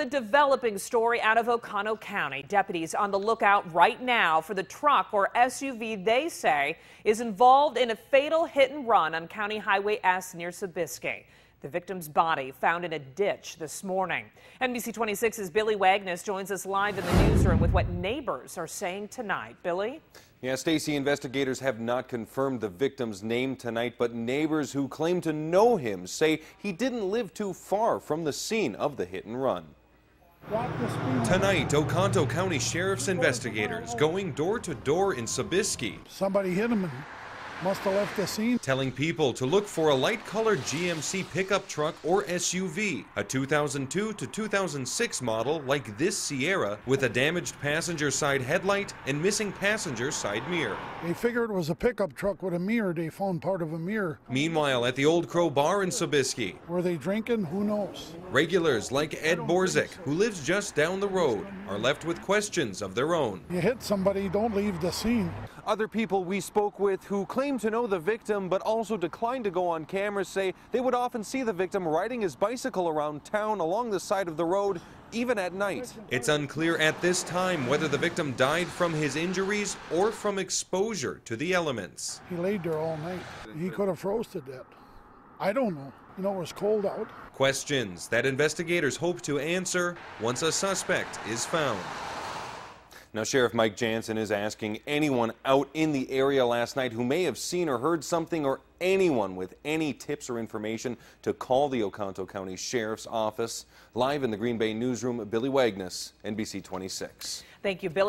The developing story out of Oconto County. Deputies on the lookout right now for the truck or SUV they say is involved in a fatal hit and run on County Highway S near Sobieski. The victim's body found in a ditch this morning. NBC 26's Billy Wagner joins us live in the newsroom with what neighbors are saying tonight. Billy? Yeah, Stacy, investigators have not confirmed the victim's name tonight, but neighbors who claim to know him say he didn't live too far from the scene of the hit and run. Tonight, Oconto County Sheriff's investigators going door to door in Sobieski. Somebody hit him must have left the scene. Telling people to look for a light colored GMC pickup truck or SUV, a 2002 to 2006 model like this Sierra with a damaged passenger side headlight and missing passenger side mirror. They figured it was a pickup truck with a mirror. They found part of a mirror. Meanwhile, at the Old Crow Bar in Sobieski, Were they drinking? Who knows? regulars like Ed Borzik, who lives just down the road, are left with questions of their own. You hit somebody, don't leave the scene. Other people we spoke with who claim to know the victim but also declined to go on camera say they would often see the victim riding his bicycle around town along the side of the road, even at night. It's unclear at this time whether the victim died from his injuries or from exposure to the elements. He laid there all night. He could have froze to death. I don't know. You know, it was cold out. Questions that investigators hope to answer once a suspect is found. Now, Sheriff Mike Jansen is asking anyone out in the area last night who may have seen or heard something or anyone with any tips or information to call the Oconto County Sheriff's Office. Live in the Green Bay newsroom, Billy Wagner, NBC 26. Thank you, Billy.